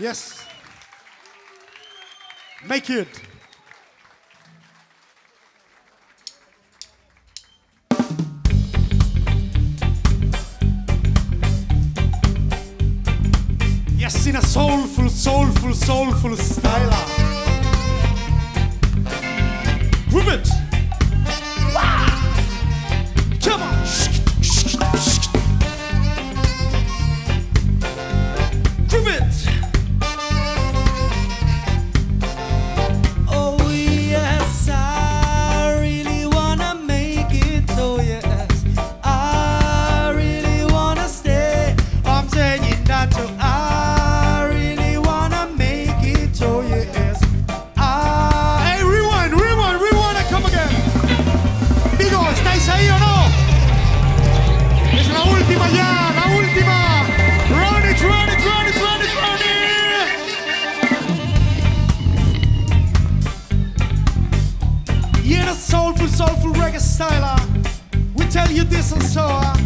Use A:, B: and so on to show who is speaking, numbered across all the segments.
A: Yes. Make it. Yes, in a soulful, soulful, soulful style. Reggae style. uh, We tell you this and so. uh,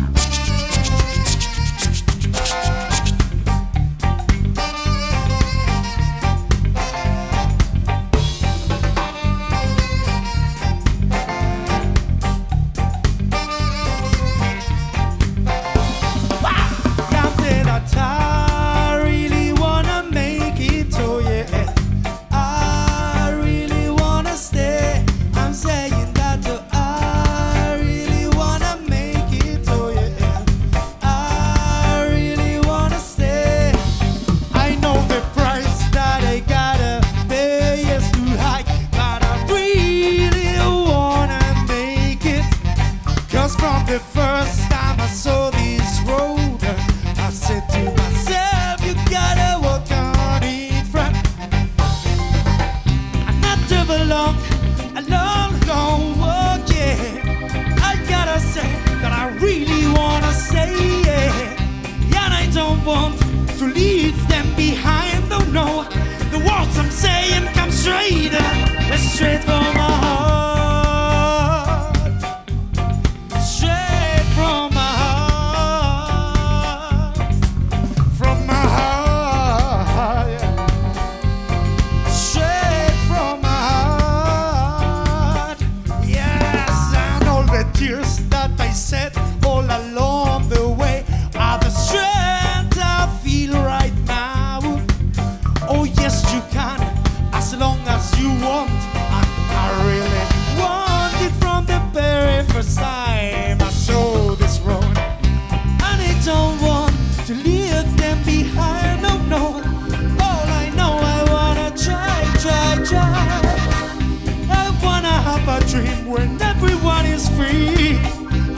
B: really wanna say, yeah. And I don't want to leave them behind, no, no. The words I'm saying come straight, straight from dream when everyone is free.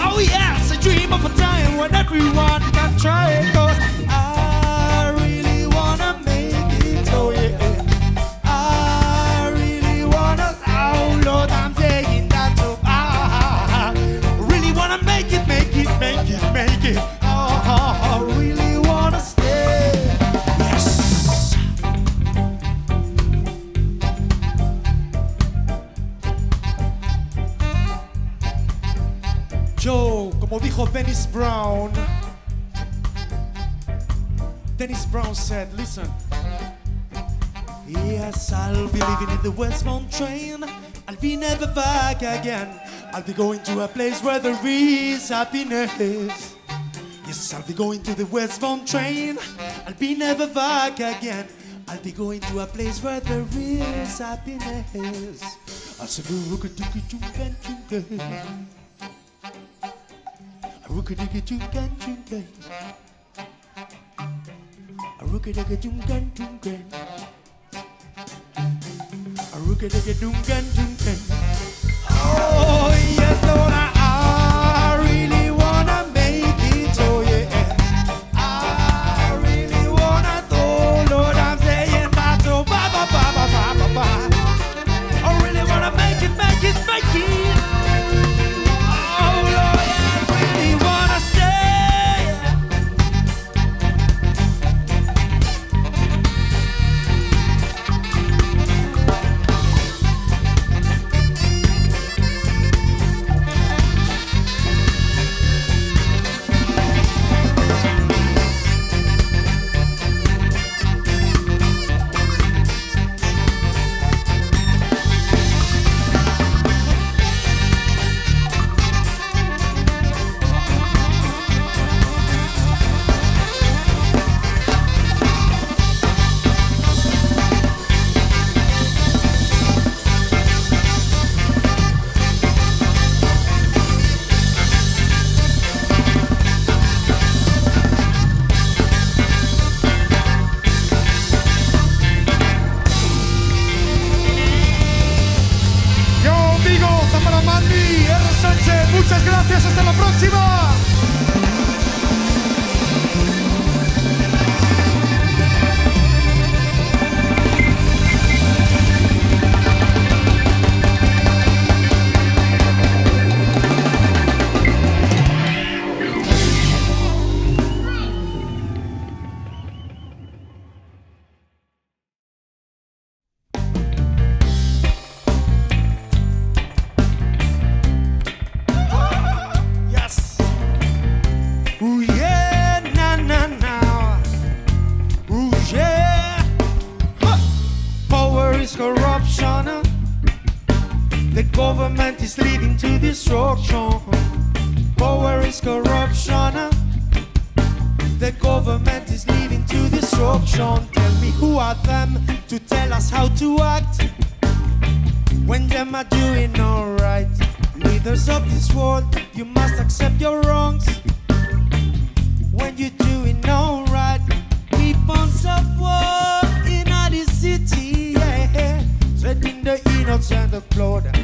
B: Oh yes, a dream of a time when everyone can try. Cause I really wanna make it. Oh yeah. I really wanna. Oh Lord, I'm saying that too. Ah, really wanna make it, make it, make it, make it.
A: Yo, como dijo Dennis Brown. Dennis Brown said, listen.
B: Yes, I'll be living in the westbound train. I'll be never back again. I'll be going to a place where there is happiness. Yes, I'll be going to the westbound train. I'll be never back again. I'll be going to a place where there is happiness. I said, "Rooka-dooka-dooka-dooka." Rooka-dooka-dooka-dooka. Rooka-dooka-dooka-dooka. Rooka-dooka-dooka-dooka. Oh,
A: gracias, hasta la próxima. The government is leading to destruction. Power is corruption. The government is leading to destruction. Tell me who are them to tell us how to act when them are doing alright. Leaders of this world, you must accept your wrongs. When you're doing alright, weapons of war in the city, yeah. Sweating the innocent the blood.